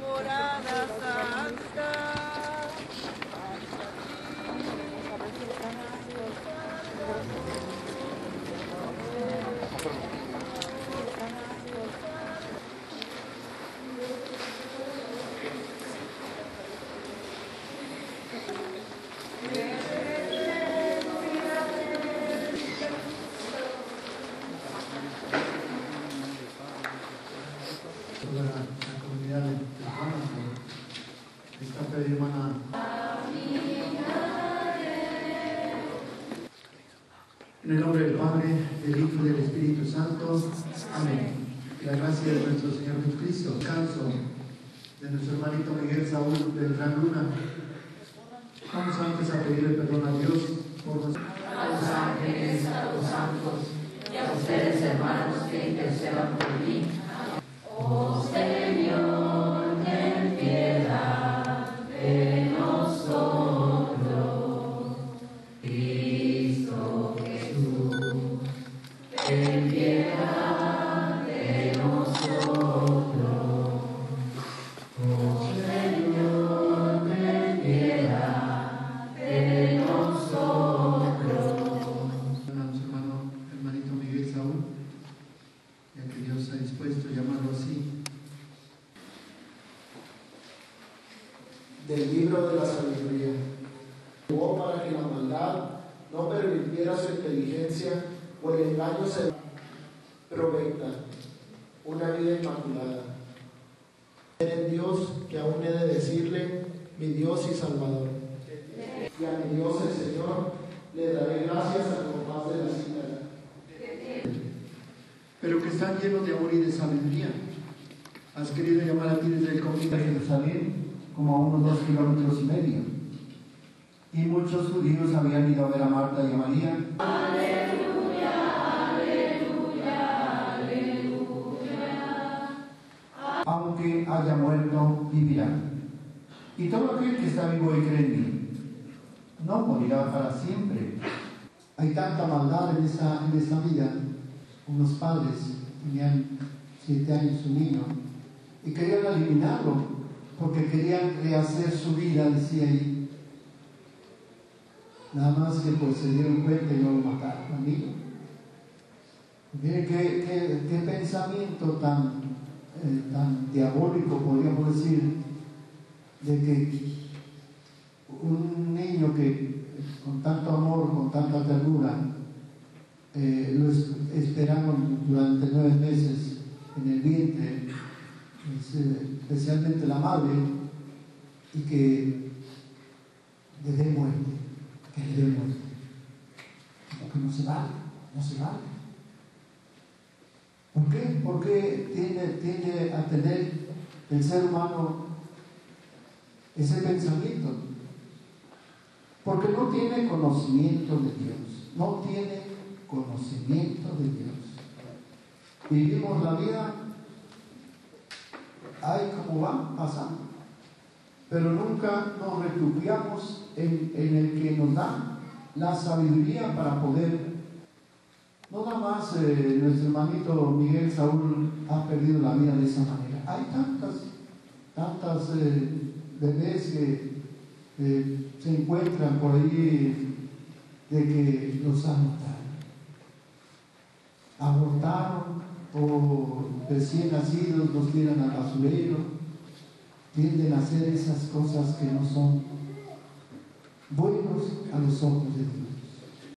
morada santa. toda la, la comunidad de hermanos por esta fe hermana. En el nombre del Padre, del Hijo y del Espíritu Santo. Amén. La gracia de nuestro Señor Jesucristo, descanso de nuestro hermanito Miguel Saúl Beltrán Luna. Vamos antes a pedirle perdón a Dios por a los ángeles, a los santos y a ustedes hermanos que intercedan por ten piedad de nosotros. Oh Señor, ten piedad de nosotros. Hermano, hermanito Miguel Saúl, ya que Dios ha dispuesto llamarlo así. del libro de la sabiduría. Jugó para que la maldad no permitiera su inteligencia o el engaño se provecta, una vida inmaculada. En Dios que aún he de decirle, mi Dios y Salvador. Y a mi Dios el Señor le daré gracias al compás de la cítara. pero que están llenos de amor y de sabiduría. Has querido llamar aquí desde el camino de Jerusalén, como a unos dos kilómetros y medio. Y muchos judíos habían ido a ver a Marta y a María. Aunque haya muerto, vivirá. Y todo aquel que está vivo y cree en mí, no morirá para siempre. Hay tanta maldad en esta, en esta vida. Unos padres tenían siete años un niño y querían eliminarlo porque querían rehacer su vida, decía ahí. Nada más que pues se dieron cuenta y no lo mataron al niño. Miren qué, qué- qué pensamiento tan, eh, tan diabólico, podríamos decir, de que un niño que con tanto amor, con tanta ternura, eh, lo es- esperaron durante nueve meses en el vientre, eh, especialmente la madre, y que le dé muerte, que le dé muerte. Como que no se vale, no se vale. ¿Por qué? Porque tiende, tiende a tener el ser humano ese pensamiento. Porque no tiene conocimiento de Dios, no tiene conocimiento de Dios. Vivimos la vida ahí como va, pasando. Pero nunca nos refugiamos en, en el que nos da la sabiduría para poder. No nada más eh, nuestro hermanito Miguel Saúl ha perdido la vida de esa manera. Hay tantas, tantas eh, bebés que eh, se encuentran por ahí de que los matado. Abortaron o recién nacidos los tiran al basurero, tienden a hacer esas cosas que no son buenos a los ojos de Dios.